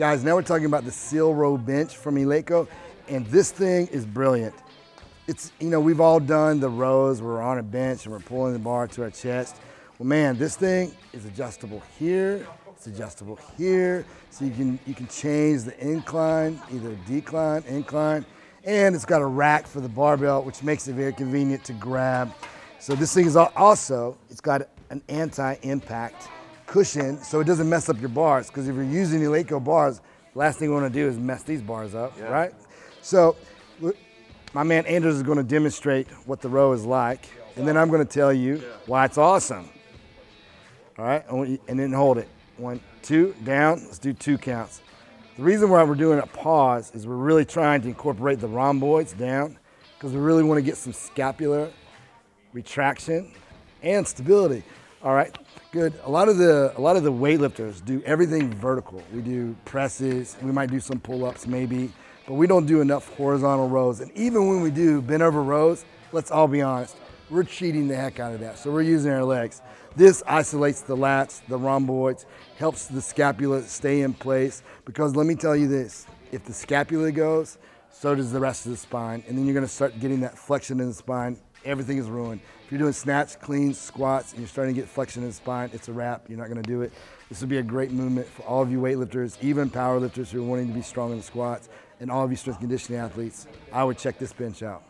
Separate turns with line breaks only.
Guys, now we're talking about the seal row bench from Eleiko, and this thing is brilliant. It's, you know, we've all done the rows, we're on a bench and we're pulling the bar to our chest. Well, man, this thing is adjustable here, it's adjustable here, so you can, you can change the incline, either decline, incline, and it's got a rack for the barbell, which makes it very convenient to grab. So this thing is also, it's got an anti-impact cushion so it doesn't mess up your bars. Because if you're using Eleiko bars, last thing you want to do is mess these bars up, yeah. right? So my man Anders is going to demonstrate what the row is like, and then I'm going to tell you why it's awesome. All right, and then hold it. One, two, down. Let's do two counts. The reason why we're doing a pause is we're really trying to incorporate the rhomboids down because we really want to get some scapular retraction and stability. All right, good. A lot of the a lot of the weightlifters do everything vertical. We do presses. We might do some pull-ups maybe, but we don't do enough horizontal rows. And even when we do bent over rows, let's all be honest, we're cheating the heck out of that. So we're using our legs. This isolates the lats, the rhomboids, helps the scapula stay in place. Because let me tell you this, if the scapula goes, so does the rest of the spine. And then you're gonna start getting that flexion in the spine. Everything is ruined. If you're doing snatch, cleans, squats, and you're starting to get flexion in the spine, it's a wrap. You're not gonna do it. This would be a great movement for all of you weightlifters, even powerlifters who are wanting to be strong in the squats, and all of you strength conditioning athletes. I would check this bench out.